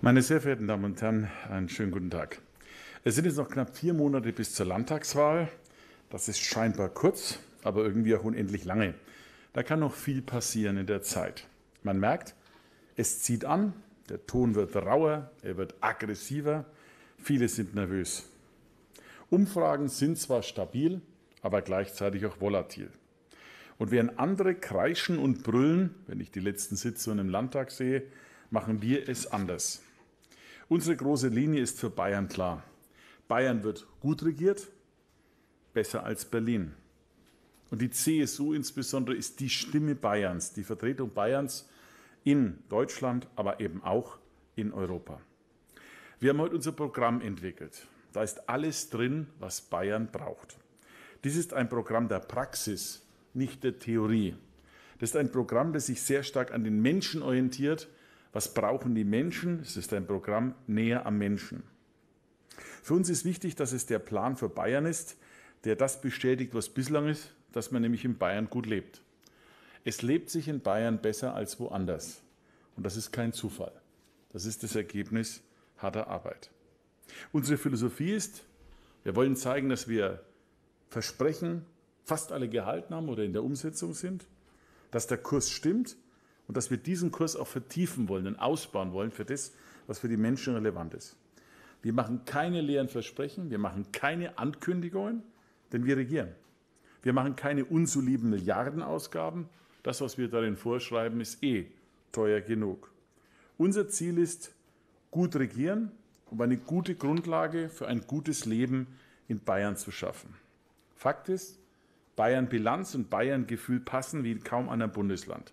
Meine sehr verehrten Damen und Herren, einen schönen guten Tag. Es sind jetzt noch knapp vier Monate bis zur Landtagswahl. Das ist scheinbar kurz, aber irgendwie auch unendlich lange. Da kann noch viel passieren in der Zeit. Man merkt, es zieht an, der Ton wird rauer, er wird aggressiver, viele sind nervös. Umfragen sind zwar stabil, aber gleichzeitig auch volatil. Und während andere kreischen und brüllen, wenn ich die letzten Sitzungen im Landtag sehe, machen wir es anders. Unsere große Linie ist für Bayern klar. Bayern wird gut regiert, besser als Berlin. Und die CSU insbesondere ist die Stimme Bayerns, die Vertretung Bayerns in Deutschland, aber eben auch in Europa. Wir haben heute unser Programm entwickelt. Da ist alles drin, was Bayern braucht. Dies ist ein Programm der Praxis, nicht der Theorie. Das ist ein Programm, das sich sehr stark an den Menschen orientiert. Was brauchen die Menschen? Es ist ein Programm näher am Menschen. Für uns ist wichtig, dass es der Plan für Bayern ist, der das bestätigt, was bislang ist, dass man nämlich in Bayern gut lebt. Es lebt sich in Bayern besser als woanders. Und das ist kein Zufall. Das ist das Ergebnis harter Arbeit. Unsere Philosophie ist, wir wollen zeigen, dass wir Versprechen fast alle gehalten haben oder in der Umsetzung sind, dass der Kurs stimmt und dass wir diesen Kurs auch vertiefen wollen und ausbauen wollen für das, was für die Menschen relevant ist. Wir machen keine leeren Versprechen, wir machen keine Ankündigungen, denn wir regieren. Wir machen keine unsoliden Milliardenausgaben. Das, was wir darin vorschreiben, ist eh teuer genug. Unser Ziel ist, gut regieren, um eine gute Grundlage für ein gutes Leben in Bayern zu schaffen. Fakt ist, Bayern Bilanz und Bayern Gefühl passen wie kaum an ein Bundesland.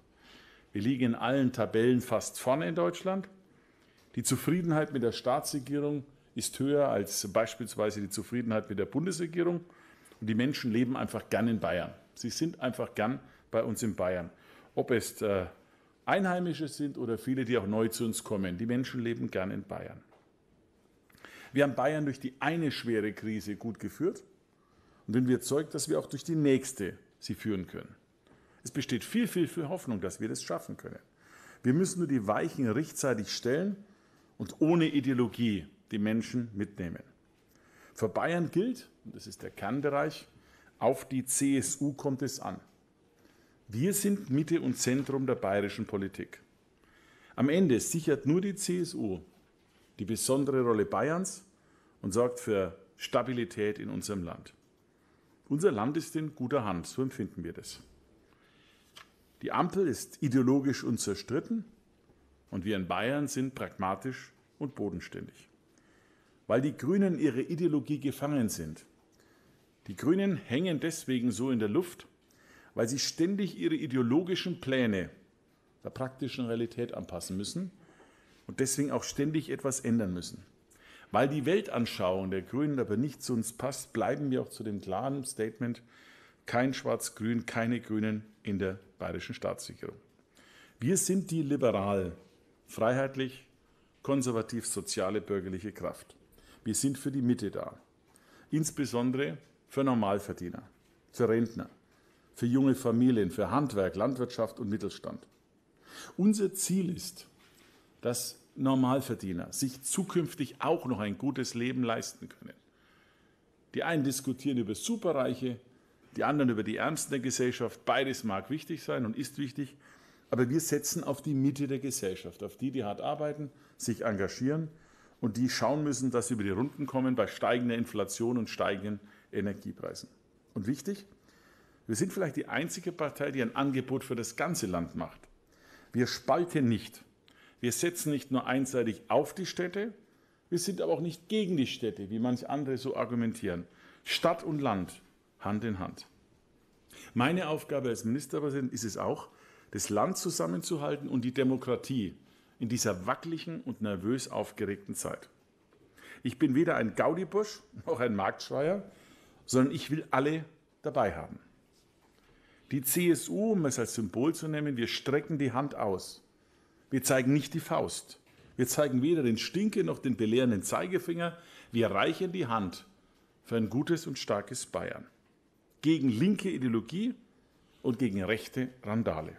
Wir liegen in allen Tabellen fast vorne in Deutschland. Die Zufriedenheit mit der Staatsregierung ist höher als beispielsweise die Zufriedenheit mit der Bundesregierung. Und die Menschen leben einfach gern in Bayern. Sie sind einfach gern bei uns in Bayern. Ob es äh, Einheimische sind oder viele, die auch neu zu uns kommen. Die Menschen leben gern in Bayern. Wir haben Bayern durch die eine schwere Krise gut geführt und bin überzeugt, dass wir auch durch die nächste sie führen können. Es besteht viel, viel, viel Hoffnung, dass wir das schaffen können. Wir müssen nur die Weichen rechtzeitig stellen und ohne Ideologie die Menschen mitnehmen. Für Bayern gilt, und das ist der Kernbereich, auf die CSU kommt es an. Wir sind Mitte und Zentrum der bayerischen Politik. Am Ende sichert nur die CSU die besondere Rolle Bayerns und sorgt für Stabilität in unserem Land. Unser Land ist in guter Hand, so empfinden wir das. Die Ampel ist ideologisch unzerstritten und wir in Bayern sind pragmatisch und bodenständig. Weil die Grünen ihre Ideologie gefangen sind. Die Grünen hängen deswegen so in der Luft, weil sie ständig ihre ideologischen Pläne der praktischen Realität anpassen müssen und deswegen auch ständig etwas ändern müssen. Weil die Weltanschauung der Grünen aber nicht zu uns passt, bleiben wir auch zu dem klaren Statement, kein Schwarz-Grün, keine Grünen in der bayerischen Staatsregierung. Wir sind die liberal, freiheitlich, konservativ, soziale, bürgerliche Kraft. Wir sind für die Mitte da. Insbesondere für Normalverdiener, für Rentner, für junge Familien, für Handwerk, Landwirtschaft und Mittelstand. Unser Ziel ist, dass Normalverdiener sich zukünftig auch noch ein gutes Leben leisten können. Die einen diskutieren über Superreiche, die anderen über die Ärmsten der Gesellschaft. Beides mag wichtig sein und ist wichtig, aber wir setzen auf die Mitte der Gesellschaft, auf die, die hart arbeiten, sich engagieren und die schauen müssen, dass sie über die Runden kommen bei steigender Inflation und steigenden Energiepreisen. Und wichtig, wir sind vielleicht die einzige Partei, die ein Angebot für das ganze Land macht. Wir spalten nicht. Wir setzen nicht nur einseitig auf die Städte, wir sind aber auch nicht gegen die Städte, wie manche andere so argumentieren. Stadt und Land, Hand in Hand. Meine Aufgabe als Ministerpräsident ist es auch, das Land zusammenzuhalten und die Demokratie in dieser wackeligen und nervös aufgeregten Zeit. Ich bin weder ein Gaudibusch noch ein Marktschreier, sondern ich will alle dabei haben. Die CSU, um es als Symbol zu nennen, wir strecken die Hand aus. Wir zeigen nicht die Faust. Wir zeigen weder den Stinke noch den belehrenden Zeigefinger. Wir reichen die Hand für ein gutes und starkes Bayern. Gegen linke Ideologie und gegen rechte Randale.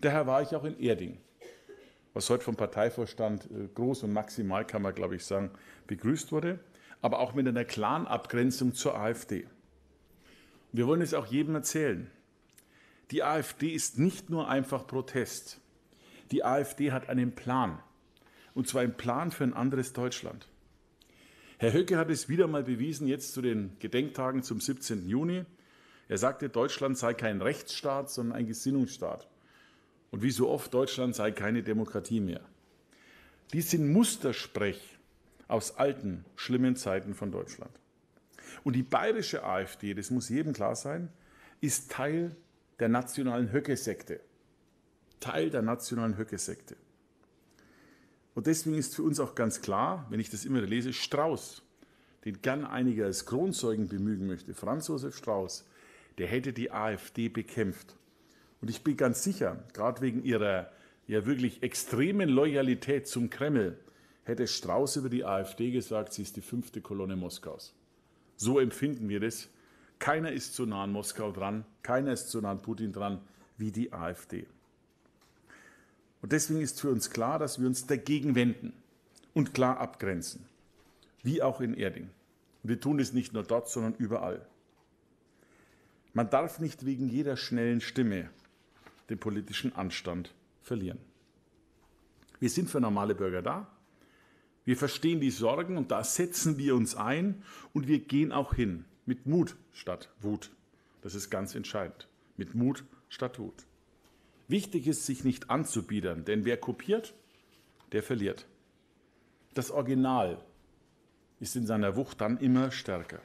Daher war ich auch in Erding was heute vom Parteivorstand äh, groß und maximal, kann man glaube ich sagen, begrüßt wurde, aber auch mit einer klaren Abgrenzung zur AfD. Wir wollen es auch jedem erzählen. Die AfD ist nicht nur einfach Protest. Die AfD hat einen Plan. Und zwar einen Plan für ein anderes Deutschland. Herr Höcke hat es wieder mal bewiesen, jetzt zu den Gedenktagen zum 17. Juni. Er sagte, Deutschland sei kein Rechtsstaat, sondern ein Gesinnungsstaat. Und wie so oft, Deutschland sei keine Demokratie mehr. Dies sind Mustersprech aus alten, schlimmen Zeiten von Deutschland. Und die bayerische AfD, das muss jedem klar sein, ist Teil der nationalen Höcke-Sekte. Teil der nationalen Höcke-Sekte. Und deswegen ist für uns auch ganz klar, wenn ich das immer lese, Strauß, den gern einige als Kronzeugen bemühen möchte, Franz Josef Strauß, der hätte die AfD bekämpft. Und ich bin ganz sicher, gerade wegen ihrer ja wirklich extremen Loyalität zum Kreml, hätte Strauß über die AfD gesagt, sie ist die fünfte Kolonne Moskaus. So empfinden wir das. Keiner ist so nah an Moskau dran, keiner ist so nah an Putin dran wie die AfD. Und deswegen ist für uns klar, dass wir uns dagegen wenden und klar abgrenzen, wie auch in Erding. Und wir tun es nicht nur dort, sondern überall. Man darf nicht wegen jeder schnellen Stimme den politischen Anstand verlieren. Wir sind für normale Bürger da. Wir verstehen die Sorgen und da setzen wir uns ein und wir gehen auch hin mit Mut statt Wut. Das ist ganz entscheidend. Mit Mut statt Wut. Wichtig ist, sich nicht anzubiedern, denn wer kopiert, der verliert. Das Original ist in seiner Wucht dann immer stärker.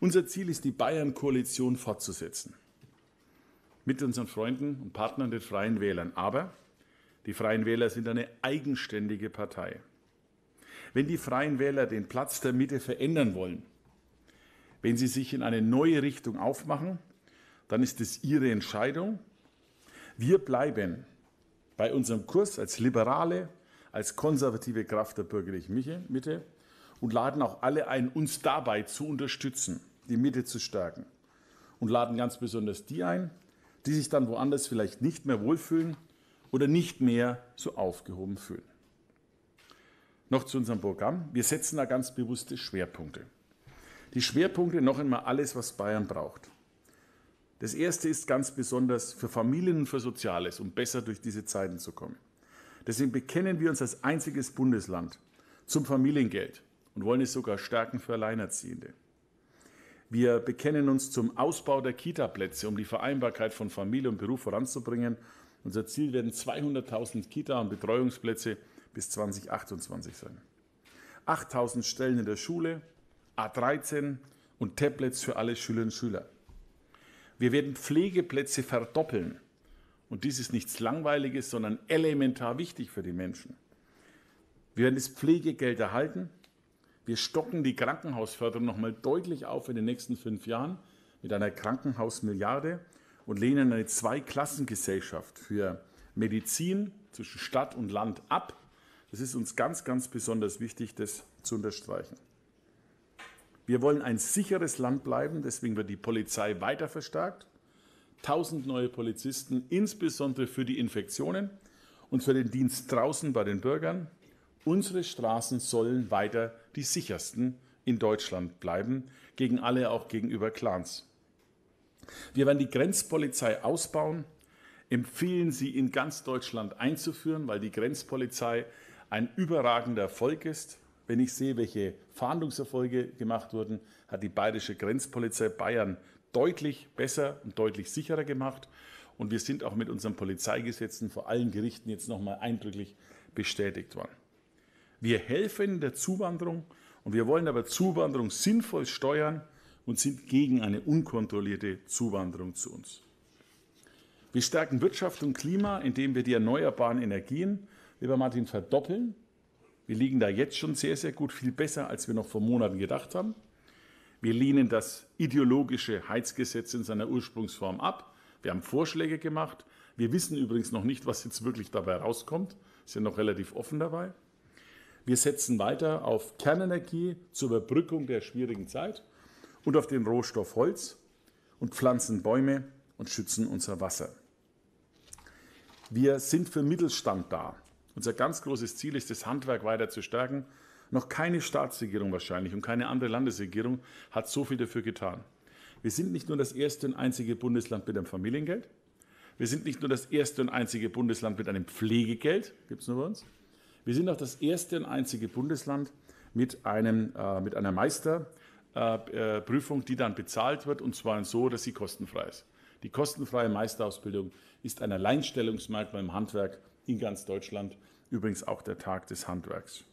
Unser Ziel ist, die Bayern-Koalition fortzusetzen. Mit unseren Freunden und Partnern, den Freien Wählern. Aber die Freien Wähler sind eine eigenständige Partei. Wenn die Freien Wähler den Platz der Mitte verändern wollen, wenn sie sich in eine neue Richtung aufmachen, dann ist es ihre Entscheidung wir bleiben bei unserem Kurs als Liberale, als konservative Kraft der bürgerlichen Mitte und laden auch alle ein, uns dabei zu unterstützen, die Mitte zu stärken. Und laden ganz besonders die ein, die sich dann woanders vielleicht nicht mehr wohlfühlen oder nicht mehr so aufgehoben fühlen. Noch zu unserem Programm. Wir setzen da ganz bewusste Schwerpunkte. Die Schwerpunkte noch einmal alles, was Bayern braucht. Das erste ist ganz besonders für Familien und für Soziales, um besser durch diese Zeiten zu kommen. Deswegen bekennen wir uns als einziges Bundesland zum Familiengeld und wollen es sogar stärken für Alleinerziehende. Wir bekennen uns zum Ausbau der Kita-Plätze, um die Vereinbarkeit von Familie und Beruf voranzubringen. Unser Ziel werden 200.000 Kita- und Betreuungsplätze bis 2028 sein. 8.000 Stellen in der Schule, A13 und Tablets für alle Schülerinnen und Schüler. Wir werden Pflegeplätze verdoppeln. Und dies ist nichts Langweiliges, sondern elementar wichtig für die Menschen. Wir werden das Pflegegeld erhalten. Wir stocken die Krankenhausförderung nochmal deutlich auf in den nächsten fünf Jahren mit einer Krankenhausmilliarde und lehnen eine Zweiklassengesellschaft für Medizin zwischen Stadt und Land ab. Das ist uns ganz, ganz besonders wichtig, das zu unterstreichen. Wir wollen ein sicheres Land bleiben, deswegen wird die Polizei weiter verstärkt. 1000 neue Polizisten, insbesondere für die Infektionen und für den Dienst draußen bei den Bürgern. Unsere Straßen sollen weiter die sichersten in Deutschland bleiben, gegen alle, auch gegenüber Clans. Wir werden die Grenzpolizei ausbauen, empfehlen sie in ganz Deutschland einzuführen, weil die Grenzpolizei ein überragender Erfolg ist. Wenn ich sehe, welche Fahndungserfolge gemacht wurden, hat die bayerische Grenzpolizei Bayern deutlich besser und deutlich sicherer gemacht. Und wir sind auch mit unseren Polizeigesetzen vor allen Gerichten jetzt nochmal eindrücklich bestätigt worden. Wir helfen der Zuwanderung und wir wollen aber Zuwanderung sinnvoll steuern und sind gegen eine unkontrollierte Zuwanderung zu uns. Wir stärken Wirtschaft und Klima, indem wir die erneuerbaren Energien, lieber Martin, verdoppeln wir liegen da jetzt schon sehr, sehr gut, viel besser, als wir noch vor Monaten gedacht haben. Wir lehnen das ideologische Heizgesetz in seiner Ursprungsform ab. Wir haben Vorschläge gemacht. Wir wissen übrigens noch nicht, was jetzt wirklich dabei rauskommt. Ja noch relativ offen dabei. Wir setzen weiter auf Kernenergie zur Überbrückung der schwierigen Zeit und auf den Rohstoff Holz und pflanzen Bäume und schützen unser Wasser. Wir sind für Mittelstand da. Unser ganz großes Ziel ist, das Handwerk weiter zu stärken. Noch keine Staatsregierung wahrscheinlich und keine andere Landesregierung hat so viel dafür getan. Wir sind nicht nur das erste und einzige Bundesland mit einem Familiengeld. Wir sind nicht nur das erste und einzige Bundesland mit einem Pflegegeld, gibt es nur bei uns. Wir sind auch das erste und einzige Bundesland mit, einem, äh, mit einer Meisterprüfung, äh, die dann bezahlt wird, und zwar so, dass sie kostenfrei ist. Die kostenfreie Meisterausbildung ist ein Alleinstellungsmerkmal im Handwerk in ganz Deutschland, übrigens auch der Tag des Handwerks.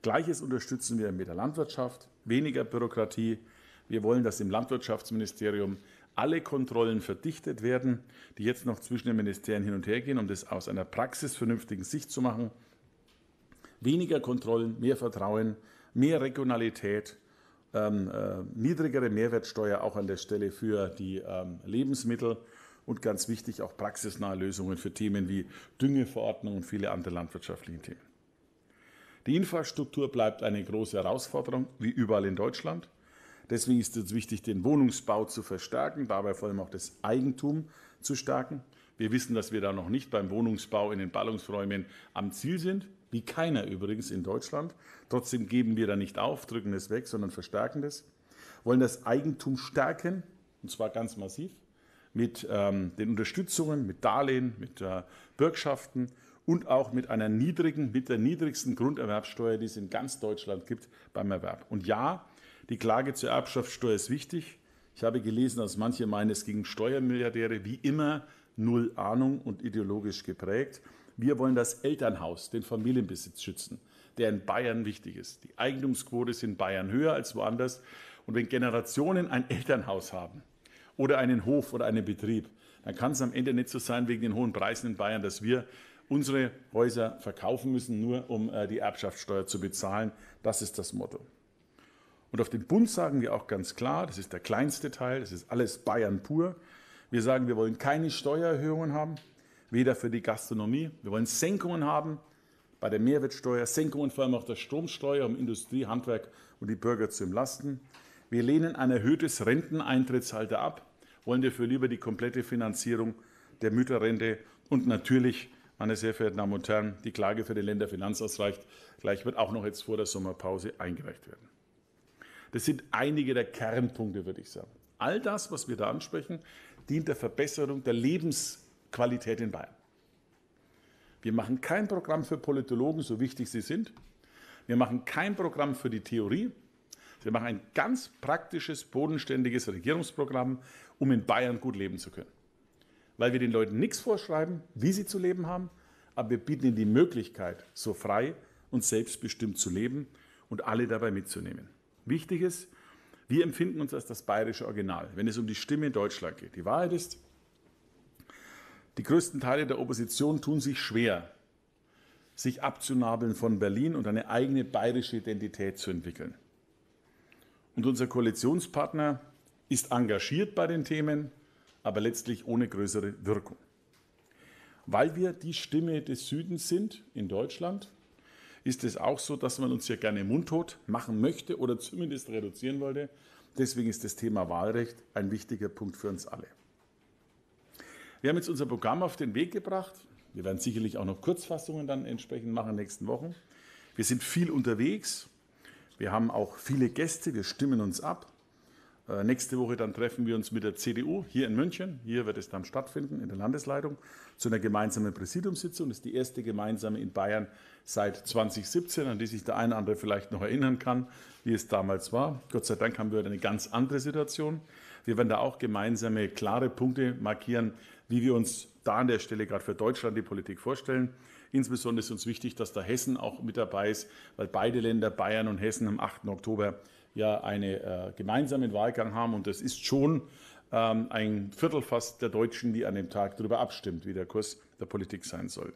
Gleiches unterstützen wir mit der Landwirtschaft, weniger Bürokratie. Wir wollen, dass im Landwirtschaftsministerium alle Kontrollen verdichtet werden, die jetzt noch zwischen den Ministerien hin und her gehen, um das aus einer praxisvernünftigen Sicht zu machen. Weniger Kontrollen, mehr Vertrauen, mehr Regionalität, ähm, äh, niedrigere Mehrwertsteuer auch an der Stelle für die ähm, Lebensmittel und ganz wichtig auch praxisnahe Lösungen für Themen wie Düngeverordnung und viele andere landwirtschaftliche Themen. Die Infrastruktur bleibt eine große Herausforderung, wie überall in Deutschland. Deswegen ist es wichtig, den Wohnungsbau zu verstärken, dabei vor allem auch das Eigentum zu stärken. Wir wissen, dass wir da noch nicht beim Wohnungsbau in den Ballungsräumen am Ziel sind, wie keiner übrigens in Deutschland. Trotzdem geben wir da nicht auf, drücken es weg, sondern verstärken das. Wollen das Eigentum stärken, und zwar ganz massiv, mit ähm, den Unterstützungen, mit Darlehen, mit äh, Bürgschaften und auch mit einer niedrigen, mit der niedrigsten Grunderwerbsteuer, die es in ganz Deutschland gibt beim Erwerb. Und ja, die Klage zur Erbschaftssteuer ist wichtig. Ich habe gelesen, dass manche meinen, es gegen Steuermilliardäre wie immer null Ahnung und ideologisch geprägt. Wir wollen das Elternhaus, den Familienbesitz schützen, der in Bayern wichtig ist. Die Eigentumsquote ist in Bayern höher als woanders. Und wenn Generationen ein Elternhaus haben oder einen Hof oder einen Betrieb, dann kann es am Ende nicht so sein wegen den hohen Preisen in Bayern, dass wir unsere Häuser verkaufen müssen, nur um äh, die Erbschaftssteuer zu bezahlen. Das ist das Motto. Und auf den Bund sagen wir auch ganz klar, das ist der kleinste Teil, das ist alles Bayern pur. Wir sagen, wir wollen keine Steuererhöhungen haben, weder für die Gastronomie. Wir wollen Senkungen haben bei der Mehrwertsteuer, Senkungen vor allem auch der Stromsteuer, um Industrie, Handwerk und die Bürger zu entlasten. Wir lehnen ein erhöhtes Renteneintrittsalter ab, wollen dafür lieber die komplette Finanzierung der Mütterrente und natürlich meine sehr verehrten Damen und Herren, die Klage für den Länderfinanzausgleich gleich wird auch noch jetzt vor der Sommerpause eingereicht werden. Das sind einige der Kernpunkte, würde ich sagen. All das, was wir da ansprechen, dient der Verbesserung der Lebensqualität in Bayern. Wir machen kein Programm für Politologen, so wichtig sie sind. Wir machen kein Programm für die Theorie. Wir machen ein ganz praktisches, bodenständiges Regierungsprogramm, um in Bayern gut leben zu können weil wir den Leuten nichts vorschreiben, wie sie zu leben haben, aber wir bieten ihnen die Möglichkeit, so frei und selbstbestimmt zu leben und alle dabei mitzunehmen. Wichtig ist, wir empfinden uns als das bayerische Original, wenn es um die Stimme in Deutschland geht. Die Wahrheit ist, die größten Teile der Opposition tun sich schwer, sich abzunabeln von Berlin und eine eigene bayerische Identität zu entwickeln. Und unser Koalitionspartner ist engagiert bei den Themen, aber letztlich ohne größere Wirkung. Weil wir die Stimme des Südens sind in Deutschland, ist es auch so, dass man uns ja gerne mundtot machen möchte oder zumindest reduzieren wollte. Deswegen ist das Thema Wahlrecht ein wichtiger Punkt für uns alle. Wir haben jetzt unser Programm auf den Weg gebracht. Wir werden sicherlich auch noch Kurzfassungen dann entsprechend machen in den nächsten Wochen. Wir sind viel unterwegs. Wir haben auch viele Gäste. Wir stimmen uns ab. Äh, nächste Woche dann treffen wir uns mit der CDU hier in München. Hier wird es dann stattfinden in der Landesleitung zu einer gemeinsamen Präsidiumssitzung. Das ist die erste gemeinsame in Bayern seit 2017, an die sich der eine oder andere vielleicht noch erinnern kann, wie es damals war. Gott sei Dank haben wir eine ganz andere Situation. Wir werden da auch gemeinsame, klare Punkte markieren, wie wir uns da an der Stelle gerade für Deutschland die Politik vorstellen. Insbesondere ist uns wichtig, dass da Hessen auch mit dabei ist, weil beide Länder, Bayern und Hessen, am 8. Oktober ja einen äh, gemeinsamen Wahlgang haben und das ist schon ähm, ein Viertel fast der Deutschen, die an dem Tag darüber abstimmt, wie der Kurs der Politik sein soll.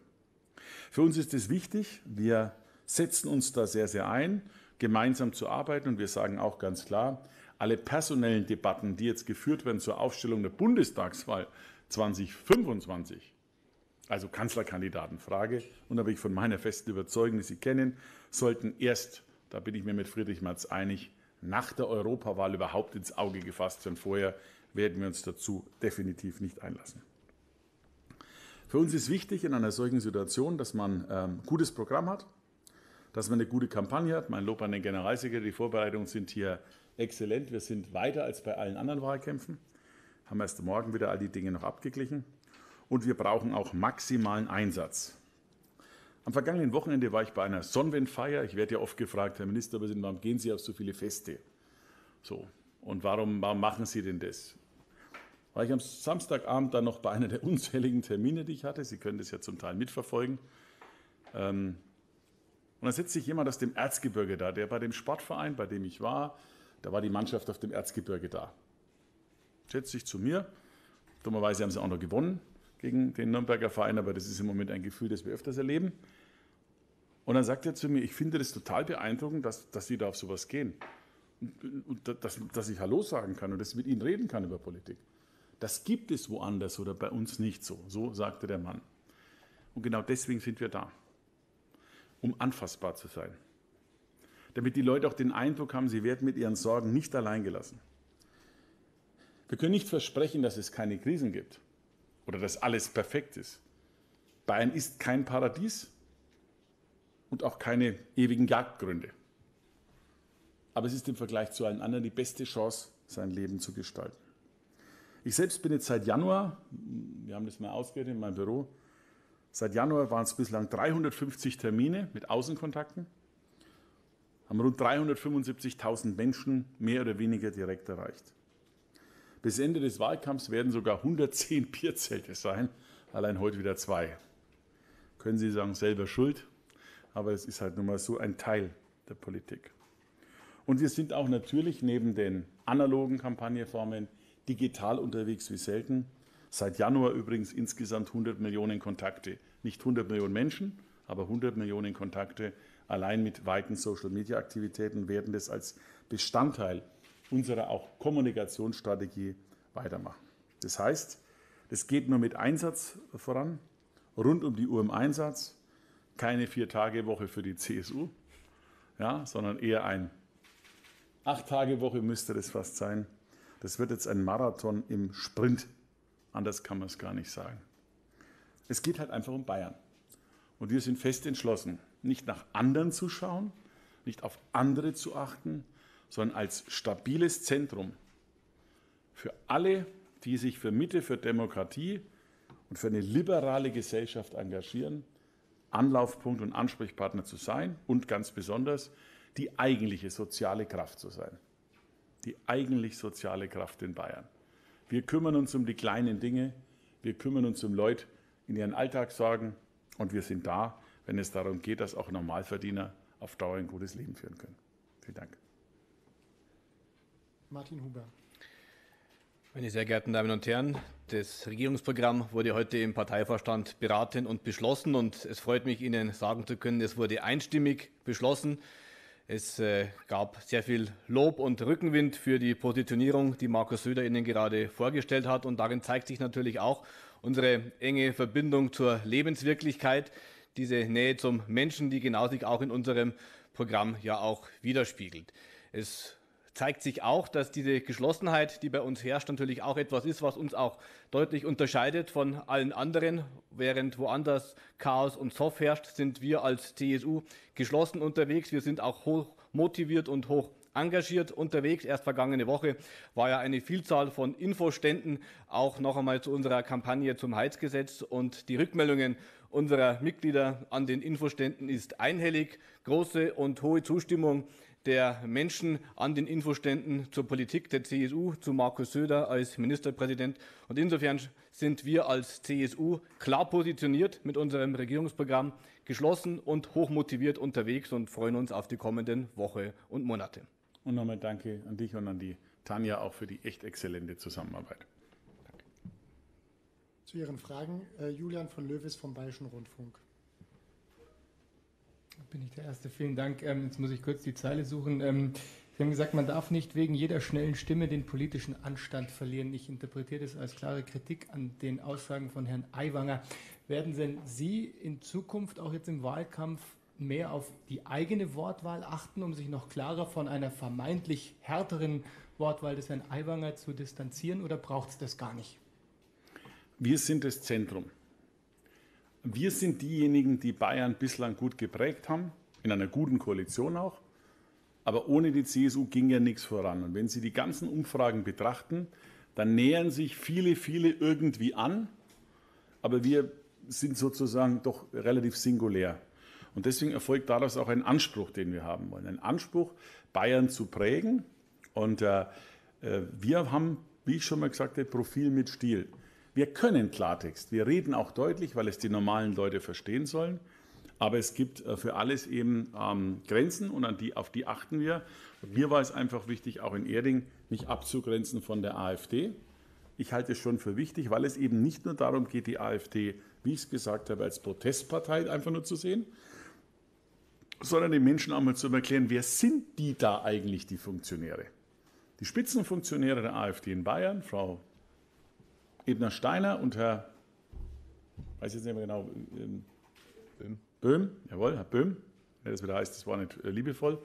Für uns ist es wichtig, wir setzen uns da sehr, sehr ein, gemeinsam zu arbeiten und wir sagen auch ganz klar, alle personellen Debatten, die jetzt geführt werden zur Aufstellung der Bundestagswahl 2025, also Kanzlerkandidatenfrage, und da bin ich von meiner festen Überzeugung, die Sie kennen, sollten erst, da bin ich mir mit Friedrich Merz einig, nach der Europawahl überhaupt ins Auge gefasst werden. Vorher werden wir uns dazu definitiv nicht einlassen. Für uns ist wichtig in einer solchen Situation, dass man ein ähm, gutes Programm hat, dass man eine gute Kampagne hat. Mein Lob an den Generalsekretär, die Vorbereitungen sind hier exzellent. Wir sind weiter als bei allen anderen Wahlkämpfen, haben erst morgen wieder all die Dinge noch abgeglichen. Und wir brauchen auch maximalen Einsatz. Am vergangenen Wochenende war ich bei einer Sonnenwendfeier. Ich werde ja oft gefragt, Herr Ministerpräsident, warum gehen Sie auf so viele Feste? So, und warum, warum machen Sie denn das? War ich am Samstagabend dann noch bei einer der unzähligen Termine, die ich hatte. Sie können das ja zum Teil mitverfolgen. Ähm, und dann setzt sich jemand aus dem Erzgebirge da, der bei dem Sportverein, bei dem ich war, da war die Mannschaft auf dem Erzgebirge da. Setzt sich zu mir. Dummerweise haben sie auch noch gewonnen gegen den Nürnberger Verein, aber das ist im Moment ein Gefühl, das wir öfters erleben. Und dann sagt er zu mir, ich finde das total beeindruckend, dass, dass Sie da auf sowas gehen. Und, und dass, dass ich Hallo sagen kann und dass ich mit Ihnen reden kann über Politik. Das gibt es woanders oder bei uns nicht so. So sagte der Mann. Und genau deswegen sind wir da, um anfassbar zu sein. Damit die Leute auch den Eindruck haben, sie werden mit ihren Sorgen nicht allein gelassen. Wir können nicht versprechen, dass es keine Krisen gibt oder dass alles perfekt ist. Bayern ist kein Paradies und auch keine ewigen Jagdgründe. Aber es ist im Vergleich zu allen anderen die beste Chance, sein Leben zu gestalten. Ich selbst bin jetzt seit Januar, wir haben das mal ausgerechnet in meinem Büro, seit Januar waren es bislang 350 Termine mit Außenkontakten, haben rund 375.000 Menschen mehr oder weniger direkt erreicht. Bis Ende des Wahlkampfs werden sogar 110 Bierzelte sein, allein heute wieder zwei. Können Sie sagen, selber schuld, aber es ist halt nun mal so ein Teil der Politik. Und wir sind auch natürlich neben den analogen Kampagnenformen digital unterwegs wie selten. Seit Januar übrigens insgesamt 100 Millionen Kontakte. Nicht 100 Millionen Menschen, aber 100 Millionen Kontakte allein mit weiten Social-Media-Aktivitäten werden das als Bestandteil unserer auch Kommunikationsstrategie weitermachen. Das heißt, es geht nur mit Einsatz voran, rund um die Uhr im Einsatz, keine Vier-Tage-Woche für die CSU, ja, sondern eher ein Acht-Tage-Woche müsste das fast sein. Das wird jetzt ein Marathon im Sprint. Anders kann man es gar nicht sagen. Es geht halt einfach um Bayern. Und wir sind fest entschlossen, nicht nach anderen zu schauen, nicht auf andere zu achten, sondern als stabiles Zentrum für alle, die sich für Mitte, für Demokratie und für eine liberale Gesellschaft engagieren, Anlaufpunkt und Ansprechpartner zu sein und ganz besonders die eigentliche soziale Kraft zu sein. Die eigentlich soziale Kraft in Bayern. Wir kümmern uns um die kleinen Dinge, wir kümmern uns um Leute in ihren Alltagssorgen und wir sind da, wenn es darum geht, dass auch Normalverdiener auf Dauer ein gutes Leben führen können. Vielen Dank. Martin Huber. Meine sehr geehrten Damen und Herren, das Regierungsprogramm wurde heute im Parteivorstand beraten und beschlossen und es freut mich, Ihnen sagen zu können, es wurde einstimmig beschlossen. Es äh, gab sehr viel Lob und Rückenwind für die Positionierung, die Markus Söder Ihnen gerade vorgestellt hat. Und darin zeigt sich natürlich auch unsere enge Verbindung zur Lebenswirklichkeit, diese Nähe zum Menschen, die genau sich auch in unserem Programm ja auch widerspiegelt. Es zeigt sich auch, dass diese Geschlossenheit, die bei uns herrscht, natürlich auch etwas ist, was uns auch deutlich unterscheidet von allen anderen. Während woanders Chaos und Zoff herrscht, sind wir als CSU geschlossen unterwegs. Wir sind auch hoch motiviert und hoch engagiert unterwegs. Erst vergangene Woche war ja eine Vielzahl von Infoständen auch noch einmal zu unserer Kampagne zum Heizgesetz und die Rückmeldungen unserer Mitglieder an den Infoständen ist einhellig. Große und hohe Zustimmung der Menschen an den Infoständen zur Politik der CSU, zu Markus Söder als Ministerpräsident. Und insofern sind wir als CSU klar positioniert mit unserem Regierungsprogramm, geschlossen und hochmotiviert unterwegs und freuen uns auf die kommenden Woche und Monate. Und nochmal danke an dich und an die Tanja auch für die echt exzellente Zusammenarbeit. Danke. Zu Ihren Fragen, äh, Julian von Löwes vom Bayerischen Rundfunk. Bin ich der Erste. Vielen Dank. Ähm, jetzt muss ich kurz die Zeile suchen. Ähm, Sie haben gesagt, man darf nicht wegen jeder schnellen Stimme den politischen Anstand verlieren. Ich interpretiere das als klare Kritik an den Aussagen von Herrn Aiwanger. Werden denn Sie in Zukunft auch jetzt im Wahlkampf mehr auf die eigene Wortwahl achten, um sich noch klarer von einer vermeintlich härteren Wortwahl des Herrn Aiwanger zu distanzieren oder braucht es das gar nicht? Wir sind das Zentrum. Wir sind diejenigen, die Bayern bislang gut geprägt haben, in einer guten Koalition auch. Aber ohne die CSU ging ja nichts voran. Und wenn Sie die ganzen Umfragen betrachten, dann nähern sich viele, viele irgendwie an. Aber wir sind sozusagen doch relativ singulär. Und deswegen erfolgt daraus auch ein Anspruch, den wir haben wollen. Ein Anspruch, Bayern zu prägen. Und äh, äh wir haben, wie ich schon mal gesagt habe, Profil mit Stil. Wir können Klartext. Wir reden auch deutlich, weil es die normalen Leute verstehen sollen. Aber es gibt äh, für alles eben ähm, Grenzen und an die, auf die achten wir. Mir war es einfach wichtig, auch in Erding mich abzugrenzen von der AfD. Ich halte es schon für wichtig, weil es eben nicht nur darum geht, die AfD, wie ich es gesagt habe, als Protestpartei einfach nur zu sehen, sondern den Menschen einmal zu erklären, wer sind die da eigentlich, die Funktionäre? Die Spitzenfunktionäre der AfD in Bayern, Frau Ebner-Steiner und Herr, weiß jetzt nicht mehr genau, ähm, Böhm. Böhm, jawohl, Herr Böhm, wenn das wieder heißt, das war nicht äh, liebevoll,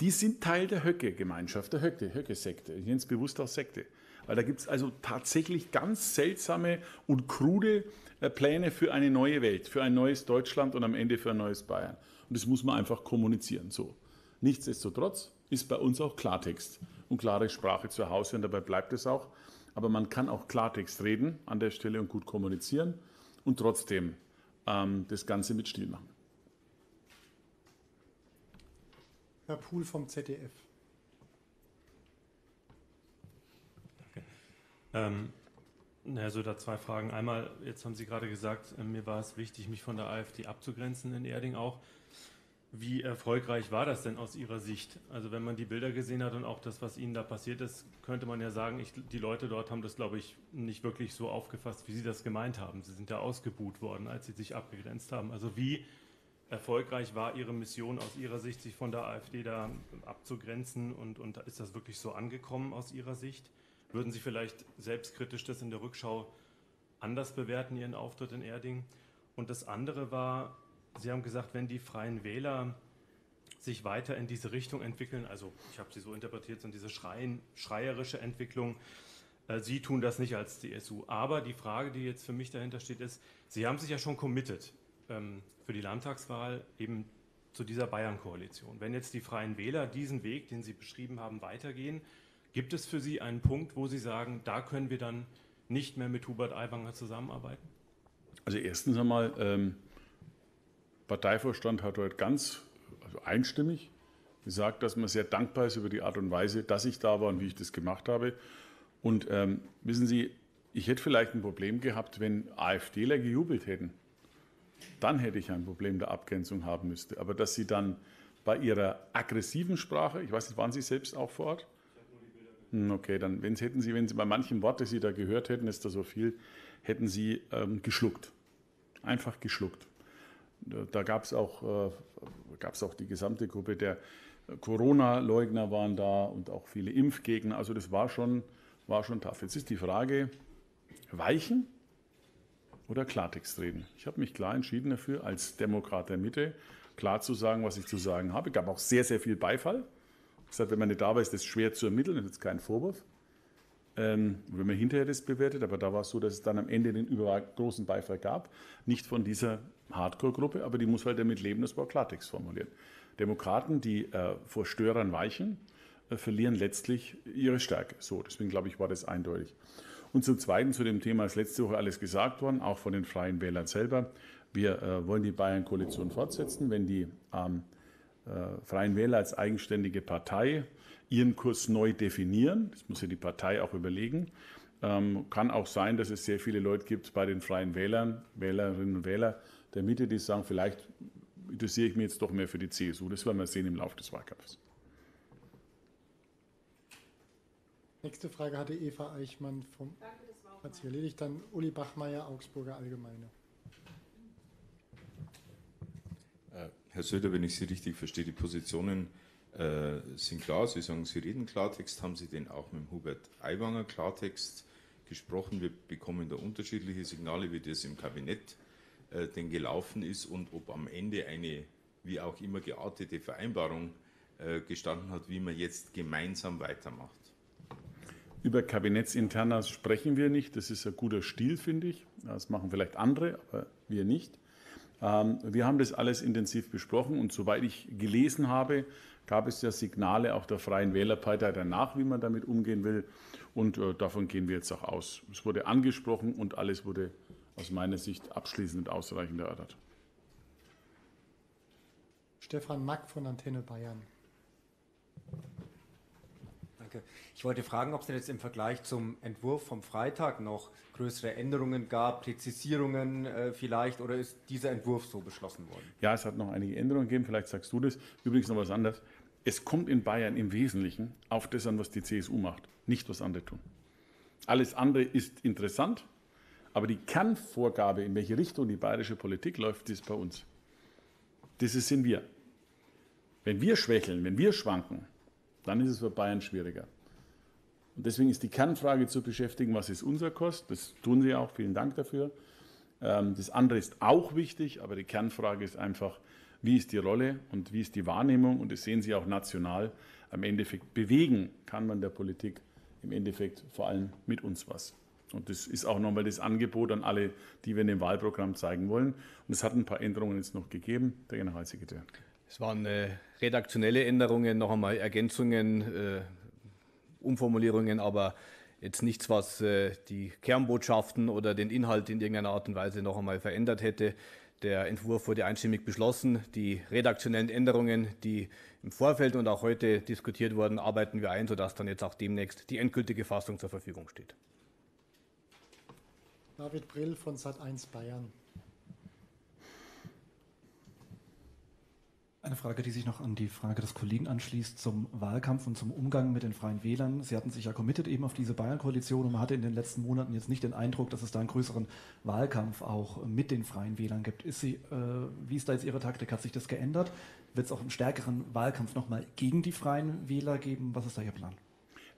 die sind Teil der Höcke-Gemeinschaft, der Höcke, Höcke-Sekte. Ich nenne es bewusst auch Sekte. Weil da gibt es also tatsächlich ganz seltsame und krude äh, Pläne für eine neue Welt, für ein neues Deutschland und am Ende für ein neues Bayern. Und das muss man einfach kommunizieren. So. Nichtsdestotrotz ist bei uns auch Klartext und klare Sprache zu Hause und dabei bleibt es auch. Aber man kann auch Klartext reden an der Stelle und gut kommunizieren und trotzdem ähm, das Ganze mit Stil machen. Herr Pohl vom ZDF. Okay. Ähm, also da zwei Fragen. Einmal, jetzt haben Sie gerade gesagt, äh, mir war es wichtig, mich von der AfD abzugrenzen in Erding auch. Wie erfolgreich war das denn aus Ihrer Sicht? Also wenn man die Bilder gesehen hat und auch das, was Ihnen da passiert ist, könnte man ja sagen, ich, die Leute dort haben das, glaube ich, nicht wirklich so aufgefasst, wie Sie das gemeint haben. Sie sind ja ausgebuht worden, als Sie sich abgegrenzt haben. Also wie erfolgreich war Ihre Mission aus Ihrer Sicht, sich von der AfD da abzugrenzen und, und ist das wirklich so angekommen aus Ihrer Sicht? Würden Sie vielleicht selbstkritisch das in der Rückschau anders bewerten, Ihren Auftritt in Erding? Und das andere war, Sie haben gesagt, wenn die Freien Wähler sich weiter in diese Richtung entwickeln, also ich habe sie so interpretiert, sind diese Schreien, schreierische Entwicklung, äh, Sie tun das nicht als CSU. Aber die Frage, die jetzt für mich dahinter steht, ist, Sie haben sich ja schon committed ähm, für die Landtagswahl eben zu dieser Bayern-Koalition. Wenn jetzt die Freien Wähler diesen Weg, den Sie beschrieben haben, weitergehen, gibt es für Sie einen Punkt, wo Sie sagen, da können wir dann nicht mehr mit Hubert Aiwanger zusammenarbeiten? Also erstens einmal, ähm, Parteivorstand hat heute ganz also einstimmig gesagt, dass man sehr dankbar ist über die Art und Weise, dass ich da war und wie ich das gemacht habe. Und ähm, wissen Sie, ich hätte vielleicht ein Problem gehabt, wenn AfDler gejubelt hätten. Dann hätte ich ein Problem der Abgrenzung haben müsste. Aber dass Sie dann bei Ihrer aggressiven Sprache, ich weiß nicht, waren Sie selbst auch vor Ort? Hm, okay, dann wenn hätten Sie, wenn Sie bei manchen Worten, die Sie da gehört hätten, ist da so viel, hätten Sie ähm, geschluckt. Einfach geschluckt. Da gab es auch, äh, auch die gesamte Gruppe der Corona-Leugner waren da und auch viele Impfgegner. Also das war schon, war schon tough. Jetzt ist die Frage, weichen oder Klartext reden? Ich habe mich klar entschieden dafür, als Demokrat der Mitte klar zu sagen, was ich zu sagen habe. Es gab auch sehr, sehr viel Beifall. Ich gesagt, wenn man nicht da war, ist das schwer zu ermitteln, das ist kein Vorwurf. Ähm, wenn man hinterher das bewertet, aber da war es so, dass es dann am Ende den großen Beifall gab. Nicht von dieser Hardcore-Gruppe, aber die muss halt damit leben, das war Klartext formuliert. Demokraten, die äh, vor Störern weichen, äh, verlieren letztlich ihre Stärke. So, deswegen glaube ich, war das eindeutig. Und zum Zweiten zu dem Thema ist letzte Woche alles gesagt worden, auch von den Freien Wählern selber. Wir äh, wollen die Bayern-Koalition fortsetzen, wenn die ähm, äh, Freien Wähler als eigenständige Partei ihren Kurs neu definieren. Das muss ja die Partei auch überlegen. Ähm, kann auch sein, dass es sehr viele Leute gibt bei den Freien Wählern, Wählerinnen und Wähler, der Mitte, die sagen, vielleicht interessiere ich mich jetzt doch mehr für die CSU. Das werden wir sehen im Laufe des Wahlkampfs. Nächste Frage hatte Eva Eichmann vom hat sich erledigt. Dann Uli Bachmeier, Augsburger Allgemeine. Äh, Herr Söder, wenn ich Sie richtig verstehe, die Positionen äh, sind klar. Sie sagen, Sie reden Klartext. Haben Sie denn auch mit Hubert Aiwanger Klartext gesprochen? Wir bekommen da unterschiedliche Signale, wie das im Kabinett äh, denn gelaufen ist und ob am Ende eine wie auch immer geartete Vereinbarung äh, gestanden hat, wie man jetzt gemeinsam weitermacht. Über Kabinettsinterna sprechen wir nicht. Das ist ein guter Stil, finde ich. Das machen vielleicht andere, aber wir nicht. Ähm, wir haben das alles intensiv besprochen und soweit ich gelesen habe, gab es ja Signale auch der Freien Wählerpartei danach, wie man damit umgehen will. Und äh, davon gehen wir jetzt auch aus. Es wurde angesprochen und alles wurde aus meiner Sicht abschließend und ausreichend erörtert. Stefan Mack von Antenne Bayern. Danke. Ich wollte fragen, ob es denn jetzt im Vergleich zum Entwurf vom Freitag noch größere Änderungen gab, Präzisierungen äh, vielleicht, oder ist dieser Entwurf so beschlossen worden? Ja, es hat noch einige Änderungen gegeben, vielleicht sagst du das. Übrigens noch was anderes. Es kommt in Bayern im Wesentlichen auf das an, was die CSU macht, nicht was andere tun. Alles andere ist interessant, aber die Kernvorgabe, in welche Richtung die bayerische Politik läuft, ist bei uns. Das sind wir. Wenn wir schwächeln, wenn wir schwanken, dann ist es für Bayern schwieriger. Und deswegen ist die Kernfrage zu beschäftigen, was ist unser Kost? Das tun Sie auch, vielen Dank dafür. Ähm, das andere ist auch wichtig, aber die Kernfrage ist einfach, wie ist die Rolle und wie ist die Wahrnehmung? Und das sehen Sie auch national. Am Endeffekt bewegen kann man der Politik im Endeffekt vor allem mit uns was. Und das ist auch nochmal das Angebot an alle, die wir in dem Wahlprogramm zeigen wollen. Und es hat ein paar Änderungen jetzt noch gegeben, der Generalsekretär. Es waren äh, redaktionelle Änderungen, noch einmal Ergänzungen, äh, Umformulierungen, aber jetzt nichts, was äh, die Kernbotschaften oder den Inhalt in irgendeiner Art und Weise noch einmal verändert hätte. Der Entwurf wurde einstimmig beschlossen. Die redaktionellen Änderungen, die im Vorfeld und auch heute diskutiert wurden, arbeiten wir ein, sodass dann jetzt auch demnächst die endgültige Fassung zur Verfügung steht. David Brill von Sat1 Bayern. Eine Frage, die sich noch an die Frage des Kollegen anschließt zum Wahlkampf und zum Umgang mit den Freien Wählern. Sie hatten sich ja committed eben auf diese Bayern-Koalition und man hatte in den letzten Monaten jetzt nicht den Eindruck, dass es da einen größeren Wahlkampf auch mit den Freien Wählern gibt. Ist sie, äh, wie ist da jetzt Ihre Taktik? Hat sich das geändert? Wird es auch einen stärkeren Wahlkampf nochmal gegen die Freien Wähler geben? Was ist da Ihr Plan?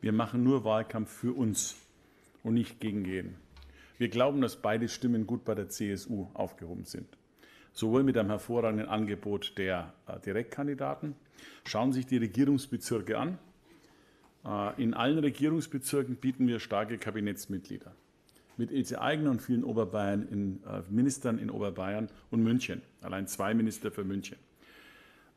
Wir machen nur Wahlkampf für uns und nicht gegen jeden. Wir glauben, dass beide Stimmen gut bei der CSU aufgehoben sind sowohl mit einem hervorragenden Angebot der äh, Direktkandidaten. Schauen Sie sich die Regierungsbezirke an. Äh, in allen Regierungsbezirken bieten wir starke Kabinettsmitglieder. Mit Ilse Aigner und vielen Oberbayern in, äh, Ministern in Oberbayern und München. Allein zwei Minister für München.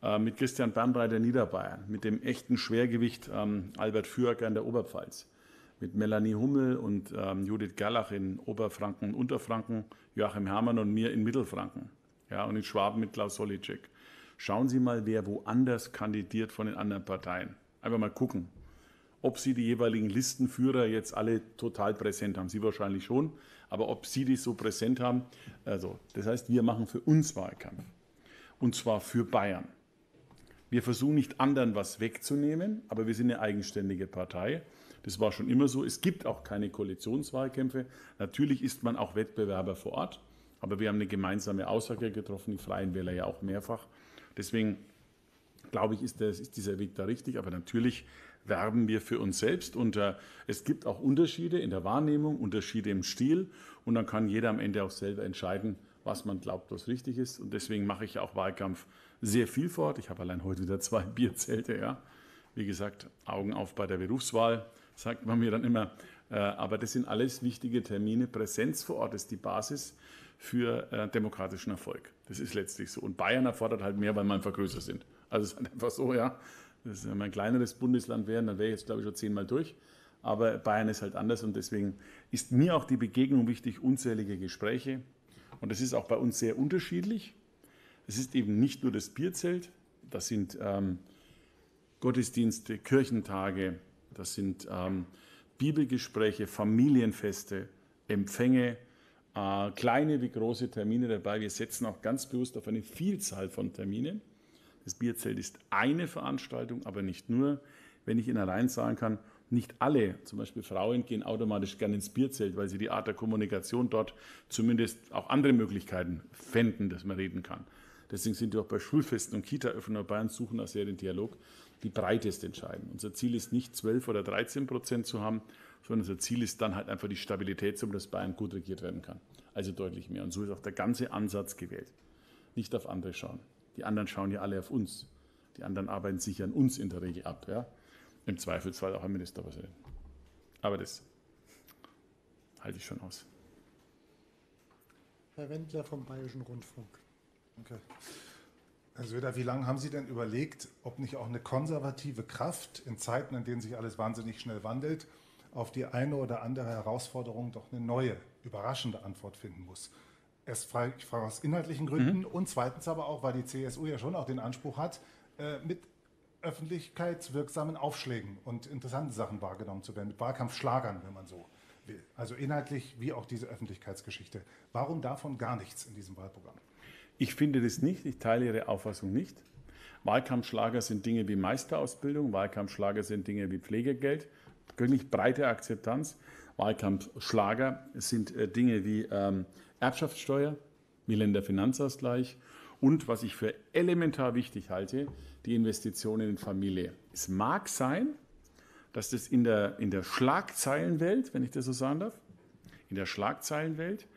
Äh, mit Christian Bernbreiter in Niederbayern. Mit dem echten Schwergewicht ähm, Albert Füracker in der Oberpfalz. Mit Melanie Hummel und ähm, Judith Gerlach in Oberfranken und Unterfranken. Joachim Herrmann und mir in Mittelfranken ja, und in Schwaben mit Klaus Solicek. Schauen Sie mal, wer woanders kandidiert von den anderen Parteien. Einfach mal gucken, ob Sie die jeweiligen Listenführer jetzt alle total präsent haben. Sie wahrscheinlich schon, aber ob Sie die so präsent haben. Also, das heißt, wir machen für uns Wahlkampf. Und zwar für Bayern. Wir versuchen nicht anderen was wegzunehmen, aber wir sind eine eigenständige Partei. Das war schon immer so. Es gibt auch keine Koalitionswahlkämpfe. Natürlich ist man auch Wettbewerber vor Ort. Aber wir haben eine gemeinsame Aussage getroffen, die Freien Wähler ja auch mehrfach. Deswegen glaube ich, ist, das, ist dieser Weg da richtig. Aber natürlich werben wir für uns selbst. Und äh, es gibt auch Unterschiede in der Wahrnehmung, Unterschiede im Stil. Und dann kann jeder am Ende auch selber entscheiden, was man glaubt, was richtig ist. Und deswegen mache ich auch Wahlkampf sehr viel fort. Ich habe allein heute wieder zwei Bierzelte. Ja. Wie gesagt, Augen auf bei der Berufswahl, sagt man mir dann immer. Äh, aber das sind alles wichtige Termine. Präsenz vor Ort ist die Basis für äh, demokratischen Erfolg. Das ist letztlich so. Und Bayern erfordert halt mehr, weil wir einfach größer sind. Also es ist halt einfach so, ja. Wenn wir ein kleineres Bundesland wären, dann wäre ich jetzt, glaube ich, schon zehnmal durch. Aber Bayern ist halt anders und deswegen ist mir auch die Begegnung wichtig, unzählige Gespräche. Und das ist auch bei uns sehr unterschiedlich. Es ist eben nicht nur das Bierzelt, das sind ähm, Gottesdienste, Kirchentage, das sind ähm, Bibelgespräche, Familienfeste, Empfänge, äh, kleine wie große Termine dabei. Wir setzen auch ganz bewusst auf eine Vielzahl von Terminen. Das Bierzelt ist eine Veranstaltung, aber nicht nur. Wenn ich Ihnen allein sagen kann, nicht alle, zum Beispiel Frauen, gehen automatisch gerne ins Bierzelt, weil sie die Art der Kommunikation dort zumindest auch andere Möglichkeiten fänden, dass man reden kann. Deswegen sind wir auch bei Schulfesten und Kita-Öffnungen Bayern suchen auch sehr den Dialog. Die Breite ist entscheidend. Unser Ziel ist nicht 12 oder 13 Prozent zu haben, sondern unser Ziel ist dann halt einfach die Stabilität, um dass Bayern gut regiert werden kann. Also deutlich mehr. Und so ist auch der ganze Ansatz gewählt. Nicht auf andere schauen. Die anderen schauen ja alle auf uns. Die anderen arbeiten sich an uns in der Regel ab. Ja? Im Zweifelsfall auch ein Ministerpräsident. Aber das halte ich schon aus. Herr Wendler vom Bayerischen Rundfunk. Okay. Herr Söder, wie lange haben Sie denn überlegt, ob nicht auch eine konservative Kraft in Zeiten, in denen sich alles wahnsinnig schnell wandelt, auf die eine oder andere Herausforderung doch eine neue, überraschende Antwort finden muss? Erst frage ich frage aus inhaltlichen Gründen mhm. und zweitens aber auch, weil die CSU ja schon auch den Anspruch hat, äh, mit öffentlichkeitswirksamen Aufschlägen und interessanten Sachen wahrgenommen zu werden, mit Wahlkampfschlagern, wenn man so will. Also inhaltlich wie auch diese Öffentlichkeitsgeschichte. Warum davon gar nichts in diesem Wahlprogramm? Ich finde das nicht, ich teile Ihre Auffassung nicht. Wahlkampfschlager sind Dinge wie Meisterausbildung, Wahlkampfschlager sind Dinge wie Pflegegeld, wirklich breite Akzeptanz. Wahlkampfschlager sind äh, Dinge wie ähm, Erbschaftssteuer, wie Länderfinanzausgleich und was ich für elementar wichtig halte, die Investitionen in Familie. Es mag sein, dass das in der, in der Schlagzeilenwelt, wenn ich das so sagen darf, in der Schlagzeilenwelt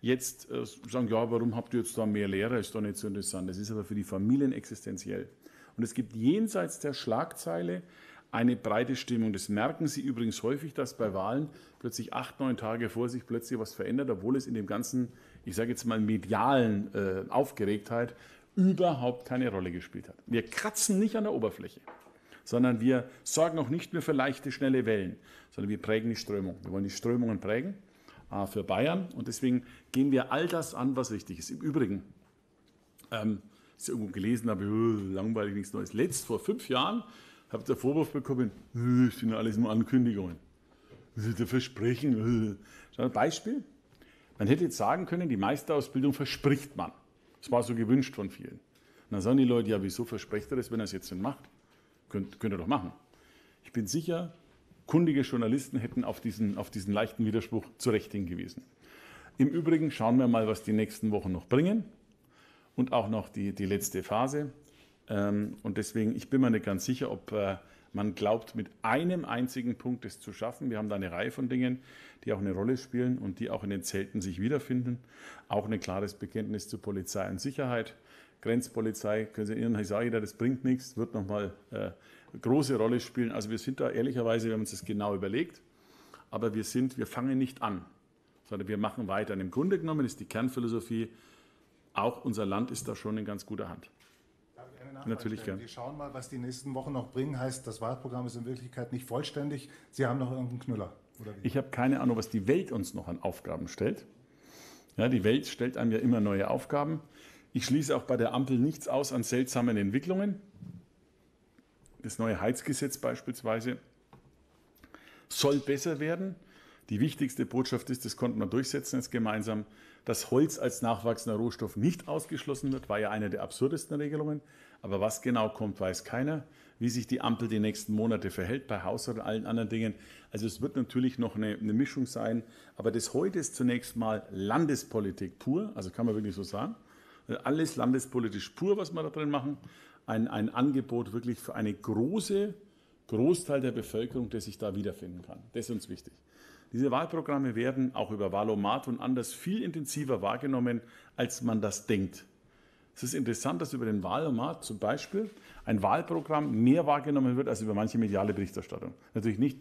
jetzt äh, sagen, ja, warum habt ihr jetzt da mehr Lehrer, ist doch nicht so interessant. Das ist aber für die Familien existenziell. Und es gibt jenseits der Schlagzeile eine breite Stimmung. Das merken Sie übrigens häufig, dass bei Wahlen plötzlich acht, neun Tage vor sich plötzlich was verändert, obwohl es in dem ganzen, ich sage jetzt mal, medialen äh, Aufgeregtheit überhaupt keine Rolle gespielt hat. Wir kratzen nicht an der Oberfläche, sondern wir sorgen auch nicht mehr für leichte, schnelle Wellen, sondern wir prägen die Strömung. Wir wollen die Strömungen prägen für Bayern und deswegen gehen wir all das an, was wichtig ist. Im Übrigen, ähm, ich irgendwo gelesen habe, langweilig, nichts Neues. Letzt vor fünf Jahren habe ich den Vorwurf bekommen, das sind alles nur Ankündigungen. Das ist ein Versprechen. Beispiel. Man hätte jetzt sagen können, die Meisterausbildung verspricht man. Das war so gewünscht von vielen. Und dann sagen die Leute, ja, wieso verspricht er das, wenn er es jetzt nicht macht? Könnt, könnt ihr doch machen. Ich bin sicher, kundige Journalisten hätten auf diesen, auf diesen leichten Widerspruch zu Recht hingewiesen. Im Übrigen schauen wir mal, was die nächsten Wochen noch bringen und auch noch die, die letzte Phase. Ähm, und deswegen, ich bin mir nicht ganz sicher, ob äh, man glaubt, mit einem einzigen Punkt es zu schaffen. Wir haben da eine Reihe von Dingen, die auch eine Rolle spielen und die auch in den Zelten sich wiederfinden. Auch ein klares Bekenntnis zu Polizei und Sicherheit. Grenzpolizei, können Sie erinnern, ich sage jeder, das bringt nichts, wird nochmal äh, große Rolle spielen. Also wir sind da ehrlicherweise, wir haben uns das genau überlegt, aber wir sind, wir fangen nicht an, sondern wir machen weiter. Und im Grunde genommen ist die Kernphilosophie, auch unser Land ist da schon in ganz guter Hand. Natürlich gern. Wir schauen mal, was die nächsten Wochen noch bringen. Heißt, das Wahlprogramm ist in Wirklichkeit nicht vollständig. Sie haben noch irgendeinen Knüller. Ich habe keine Ahnung, was die Welt uns noch an Aufgaben stellt. Ja, die Welt stellt einem ja immer neue Aufgaben. Ich schließe auch bei der Ampel nichts aus an seltsamen Entwicklungen. Das neue Heizgesetz beispielsweise soll besser werden. Die wichtigste Botschaft ist, das konnten wir durchsetzen jetzt gemeinsam, dass Holz als nachwachsender Rohstoff nicht ausgeschlossen wird, war ja eine der absurdesten Regelungen. Aber was genau kommt, weiß keiner. Wie sich die Ampel die nächsten Monate verhält bei Haus und allen anderen Dingen. Also es wird natürlich noch eine, eine Mischung sein. Aber das heute ist zunächst mal Landespolitik pur, also kann man wirklich so sagen. Alles landespolitisch pur, was wir da drin machen. Ein, ein Angebot wirklich für eine große Großteil der Bevölkerung, der sich da wiederfinden kann. Das ist uns wichtig. Diese Wahlprogramme werden auch über Wahlomat und anders viel intensiver wahrgenommen, als man das denkt. Es ist interessant, dass über den Wahlomat zum Beispiel ein Wahlprogramm mehr wahrgenommen wird als über manche mediale Berichterstattung. Natürlich nicht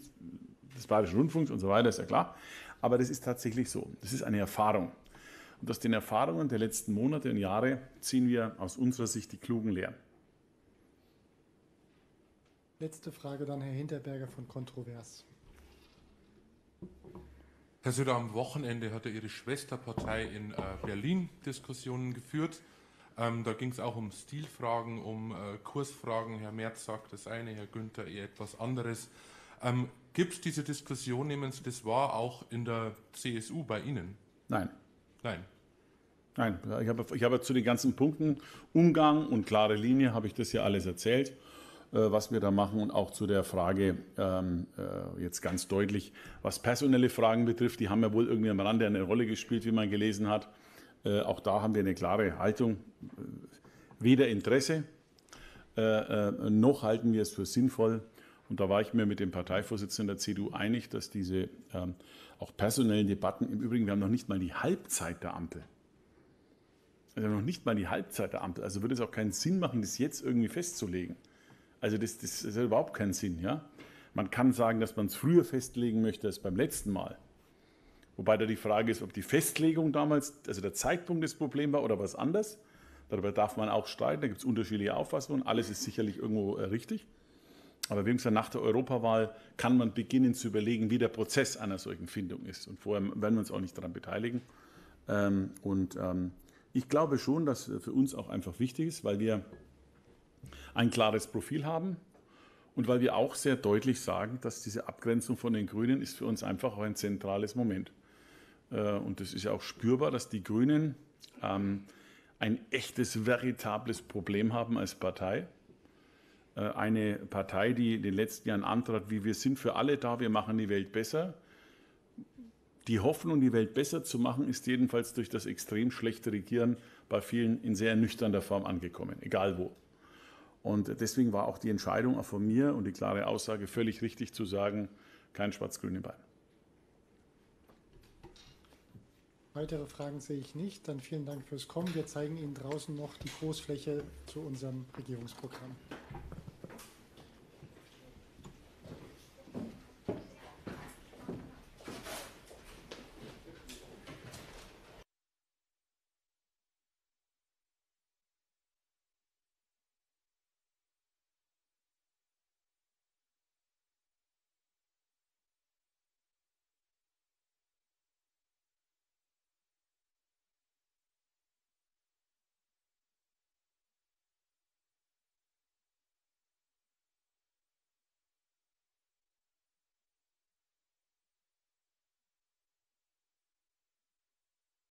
des Bayerischen Rundfunks und so weiter, ist ja klar. Aber das ist tatsächlich so. Das ist eine Erfahrung. Und aus den Erfahrungen der letzten Monate und Jahre ziehen wir aus unserer Sicht die klugen Lehren. Letzte Frage dann Herr Hinterberger von Kontrovers. Herr Söder, am Wochenende hatte Ihre Schwesterpartei in äh, Berlin Diskussionen geführt. Ähm, da ging es auch um Stilfragen, um äh, Kursfragen. Herr Merz sagt das eine, Herr Günther eher etwas anderes. Ähm, Gibt es diese Diskussion, nehmen Sie das wahr, auch in der CSU bei Ihnen? Nein. Nein. Nein, ich habe, ich habe zu den ganzen Punkten Umgang und klare Linie, habe ich das ja alles erzählt, äh, was wir da machen und auch zu der Frage ähm, äh, jetzt ganz deutlich, was personelle Fragen betrifft, die haben ja wohl irgendwie am Rande eine Rolle gespielt, wie man gelesen hat. Äh, auch da haben wir eine klare Haltung. Weder Interesse äh, äh, noch halten wir es für sinnvoll. Und da war ich mir mit dem Parteivorsitzenden der CDU einig, dass diese ähm, auch personellen Debatten, im Übrigen, wir haben noch nicht mal die Halbzeit der Ampel. Haben noch nicht mal die Halbzeit der Ampel. Also würde es auch keinen Sinn machen, das jetzt irgendwie festzulegen. Also das, das, das überhaupt keinen Sinn. Ja? Man kann sagen, dass man es früher festlegen möchte als beim letzten Mal. Wobei da die Frage ist, ob die Festlegung damals, also der Zeitpunkt das Problem war oder was anders. Darüber darf man auch streiten, da gibt es unterschiedliche Auffassungen. Alles ist sicherlich irgendwo äh, richtig. Aber wie gesagt, nach der Europawahl kann man beginnen zu überlegen, wie der Prozess einer solchen Findung ist. Und vorher werden wir uns auch nicht daran beteiligen. Ähm, und ähm, ich glaube schon, dass für uns auch einfach wichtig ist, weil wir ein klares Profil haben und weil wir auch sehr deutlich sagen, dass diese Abgrenzung von den Grünen ist für uns einfach auch ein zentrales Moment. Äh, und es ist ja auch spürbar, dass die Grünen ähm, ein echtes, veritables Problem haben als Partei. Äh, eine Partei, die in den letzten Jahren antrat, wie wir sind für alle da, wir machen die Welt besser. Die Hoffnung, die Welt besser zu machen, ist jedenfalls durch das extrem schlechte Regieren bei vielen in sehr nüchterner Form angekommen, egal wo. Und deswegen war auch die Entscheidung auch von mir und die klare Aussage völlig richtig zu sagen, kein schwarz-grüne Bein. Weitere Fragen sehe ich nicht. Dann vielen Dank fürs Kommen. Wir zeigen Ihnen draußen noch die Großfläche zu unserem Regierungsprogramm.